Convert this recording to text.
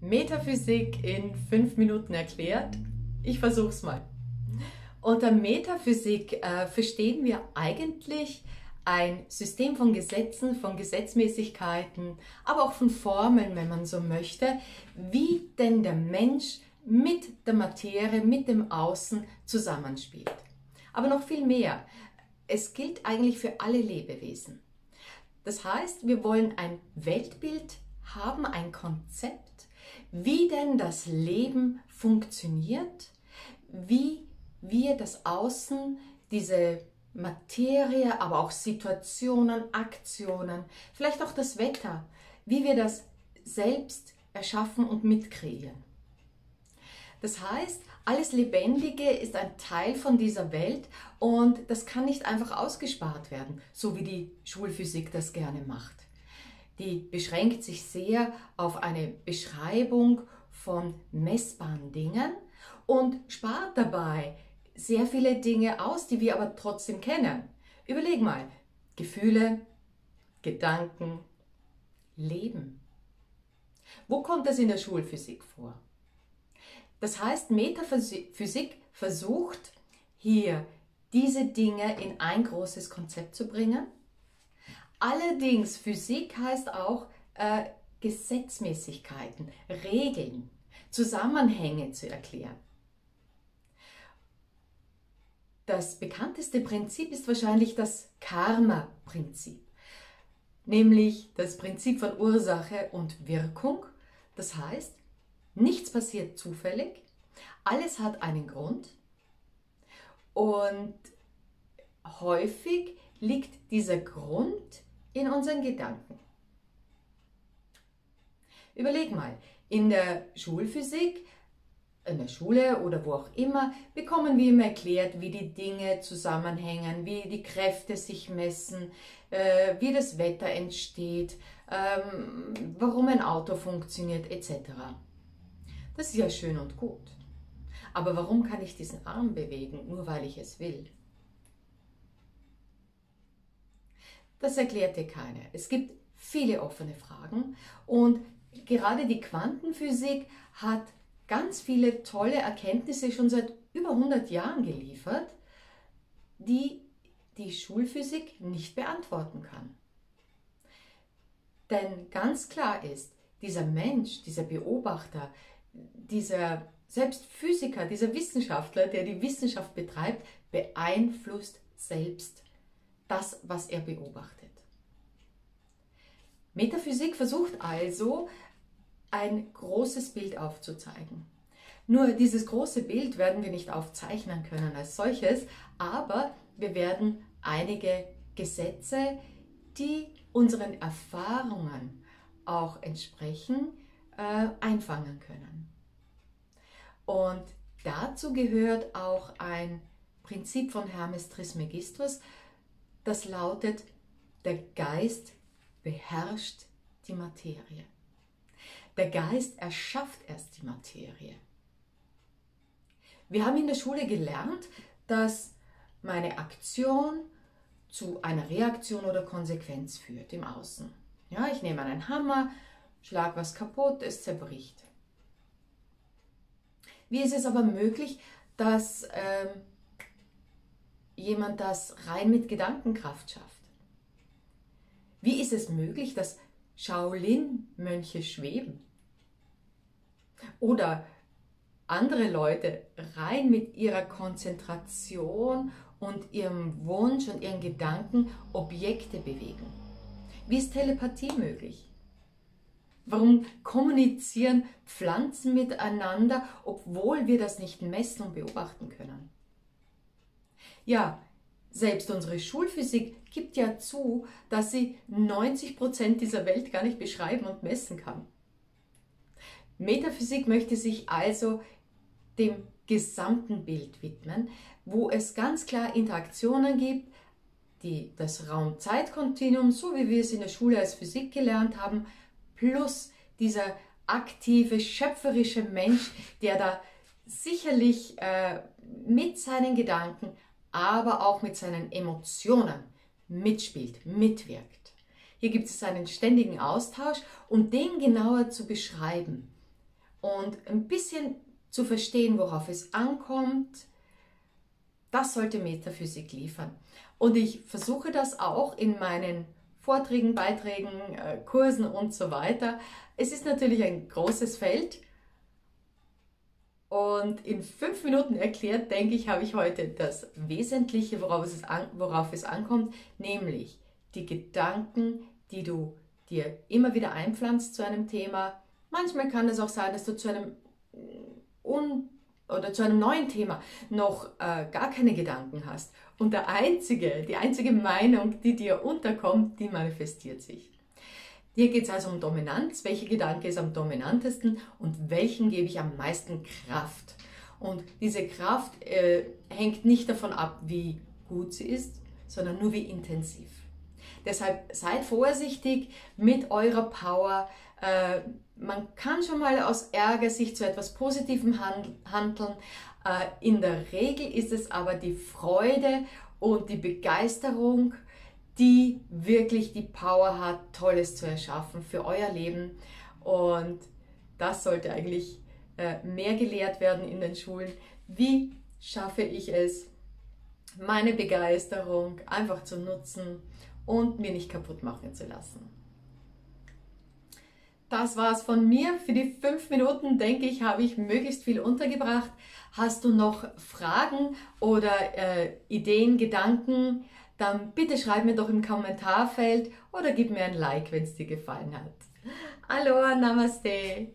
Metaphysik in fünf Minuten erklärt. Ich versuch's mal. Unter Metaphysik äh, verstehen wir eigentlich ein System von Gesetzen, von Gesetzmäßigkeiten, aber auch von Formeln, wenn man so möchte, wie denn der Mensch mit der Materie, mit dem Außen zusammenspielt. Aber noch viel mehr. Es gilt eigentlich für alle Lebewesen. Das heißt, wir wollen ein Weltbild haben, ein Konzept, wie denn das Leben funktioniert, wie wir das Außen, diese Materie, aber auch Situationen, Aktionen, vielleicht auch das Wetter, wie wir das selbst erschaffen und mitkreieren. Das heißt, alles Lebendige ist ein Teil von dieser Welt und das kann nicht einfach ausgespart werden, so wie die Schulphysik das gerne macht. Die beschränkt sich sehr auf eine Beschreibung von messbaren Dingen und spart dabei sehr viele Dinge aus, die wir aber trotzdem kennen. Überleg mal, Gefühle, Gedanken, Leben. Wo kommt das in der Schulphysik vor? Das heißt, Metaphysik versucht hier diese Dinge in ein großes Konzept zu bringen. Allerdings, Physik heißt auch äh, Gesetzmäßigkeiten, Regeln, Zusammenhänge zu erklären. Das bekannteste Prinzip ist wahrscheinlich das Karma-Prinzip, nämlich das Prinzip von Ursache und Wirkung. Das heißt, nichts passiert zufällig, alles hat einen Grund und häufig liegt dieser Grund in unseren Gedanken. Überleg mal, in der Schulphysik in der Schule oder wo auch immer, bekommen wir immer erklärt, wie die Dinge zusammenhängen, wie die Kräfte sich messen, äh, wie das Wetter entsteht, ähm, warum ein Auto funktioniert etc. Das ist ja schön und gut. Aber warum kann ich diesen Arm bewegen, nur weil ich es will? Das erklärt dir keiner. Es gibt viele offene Fragen und gerade die Quantenphysik hat ganz viele tolle Erkenntnisse schon seit über 100 Jahren geliefert, die die Schulphysik nicht beantworten kann. Denn ganz klar ist, dieser Mensch, dieser Beobachter, dieser selbst Physiker, dieser Wissenschaftler, der die Wissenschaft betreibt, beeinflusst selbst das, was er beobachtet. Metaphysik versucht also, ein großes Bild aufzuzeigen. Nur dieses große Bild werden wir nicht aufzeichnen können als solches, aber wir werden einige Gesetze, die unseren Erfahrungen auch entsprechen, äh, einfangen können. Und dazu gehört auch ein Prinzip von Hermes Trismegistus, das lautet, der Geist beherrscht die Materie. Der Geist erschafft erst die Materie. Wir haben in der Schule gelernt, dass meine Aktion zu einer Reaktion oder Konsequenz führt im Außen. Ja, ich nehme einen Hammer, schlag was kaputt, es zerbricht. Wie ist es aber möglich, dass ähm, jemand das rein mit Gedankenkraft schafft? Wie ist es möglich, dass Shaolin-Mönche schweben? Oder andere Leute rein mit ihrer Konzentration und ihrem Wunsch und ihren Gedanken Objekte bewegen. Wie ist Telepathie möglich? Warum kommunizieren Pflanzen miteinander, obwohl wir das nicht messen und beobachten können? Ja, selbst unsere Schulphysik gibt ja zu, dass sie 90 Prozent dieser Welt gar nicht beschreiben und messen kann. Metaphysik möchte sich also dem gesamten Bild widmen, wo es ganz klar Interaktionen gibt, die das Raum-Zeit-Kontinuum, so wie wir es in der Schule als Physik gelernt haben, plus dieser aktive, schöpferische Mensch, der da sicherlich äh, mit seinen Gedanken, aber auch mit seinen Emotionen mitspielt, mitwirkt. Hier gibt es einen ständigen Austausch, um den genauer zu beschreiben und ein bisschen zu verstehen, worauf es ankommt, das sollte Metaphysik liefern. Und ich versuche das auch in meinen Vorträgen, Beiträgen, äh, Kursen und so weiter. Es ist natürlich ein großes Feld. Und in fünf Minuten erklärt, denke ich, habe ich heute das Wesentliche, worauf es, an, worauf es ankommt, nämlich die Gedanken, die du dir immer wieder einpflanzt zu einem Thema. Manchmal kann es auch sein, dass du zu einem un oder zu einem neuen Thema noch äh, gar keine Gedanken hast. Und der einzige, die einzige Meinung, die dir unterkommt, die manifestiert sich. Hier geht es also um Dominanz. Welcher Gedanke ist am dominantesten und welchen gebe ich am meisten Kraft? Und diese Kraft äh, hängt nicht davon ab, wie gut sie ist, sondern nur wie intensiv. Deshalb seid vorsichtig mit eurer Power. Äh, man kann schon mal aus Ärger sich zu etwas Positivem handeln. Äh, in der Regel ist es aber die Freude und die Begeisterung, die wirklich die Power hat, Tolles zu erschaffen für euer Leben. Und das sollte eigentlich mehr gelehrt werden in den Schulen. Wie schaffe ich es, meine Begeisterung einfach zu nutzen und mir nicht kaputt machen zu lassen? Das war's von mir. Für die fünf Minuten, denke ich, habe ich möglichst viel untergebracht. Hast du noch Fragen oder äh, Ideen, Gedanken? Dann bitte schreib mir doch im Kommentarfeld oder gib mir ein Like, wenn es dir gefallen hat. Hallo, Namaste.